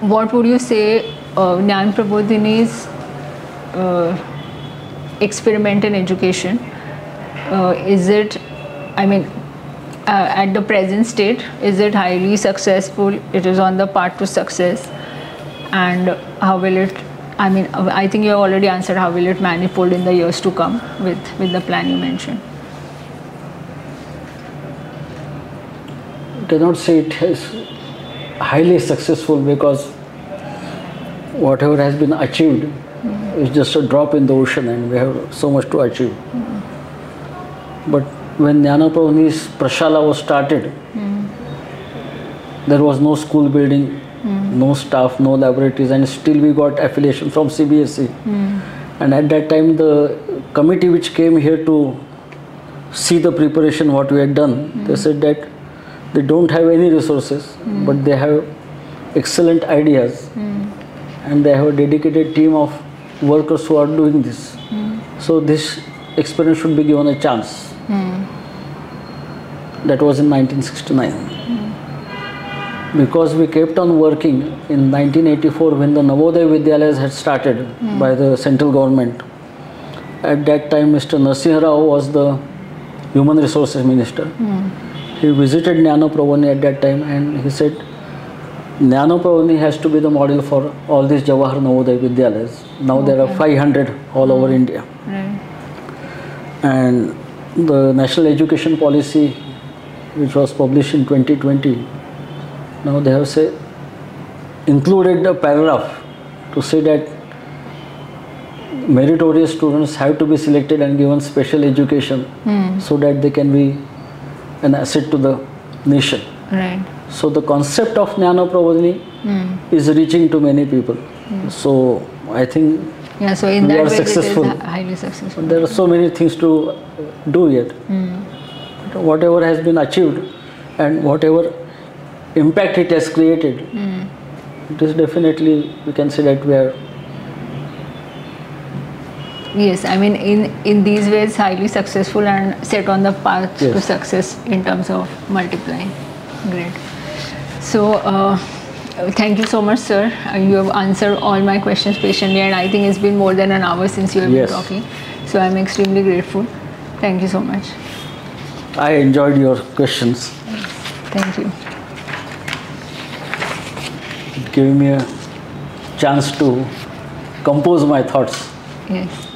what would you say uh, Jnana Prabodhini's uh, experiment in education uh, is it? I mean, uh, at the present state, is it highly successful? It is on the path to success, and how will it? I mean, I think you have already answered. How will it manifold in the years to come with with the plan you mentioned? cannot say it is highly successful because whatever has been achieved is just a drop in the ocean and we have so much to achieve. But when Jnana Prabodhini's Prashala was started, there was no school building, no staff, no laboratories, and still we got affiliation from CBSE. And at that time, the committee which came here to see the preparation what we had done, they said that they don't have any resources, hmm. but they have excellent ideas, hmm. and they have a dedicated team of workers who are doing this. Hmm. So this experiment should be given a chance. That was in 1969 because we kept on working in 1984 when the Navodaya Vidyalayas had started by the central government. At that time, Mr. Narasimha Rao was the Human Resources Minister. He visited Jnana Prabodhini at that time and he said, Jnana Prabodhini has to be the model for all these Jawahar Navodaya Vidyalayas. Now there are 500 all over hmm. India. Right. And the National Education Policy, which was published in 2020, now they have say included a paragraph to say that meritorious students have to be selected and given special education hmm. so that they can be an asset to the nation. Right. So the concept of Jnana Prabodhini hmm. is reaching to many people. Hmm. So I think Yeah. So in We that are way, successful. it is highly successful. there are so many things to uh, do yet. Hmm. But whatever has been achieved and whatever impact it has created, it is definitely we can say that we are Yes, I mean in in these ways highly successful and set on the path to success in terms of multiplying. Great. So uh, thank you so much, sir. Uh, you have answered all my questions patiently, and I think it's been more than an hour since you have Yes. been talking. So I'm extremely grateful. Thank you so much. I enjoyed your questions, Thank you. giving me a chance to compose my thoughts. Yes.